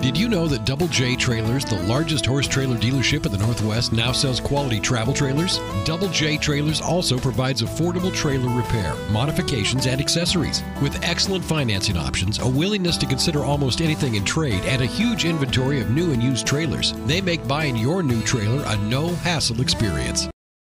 Did you know that Double J Trailers, the largest horse trailer dealership in the Northwest, now sells quality travel trailers? Double J Trailers also provides affordable trailer repair, modifications, and accessories. With excellent financing options, a willingness to consider almost anything in trade, and a huge inventory of new and used trailers, they make buying your new trailer a no hassle experience.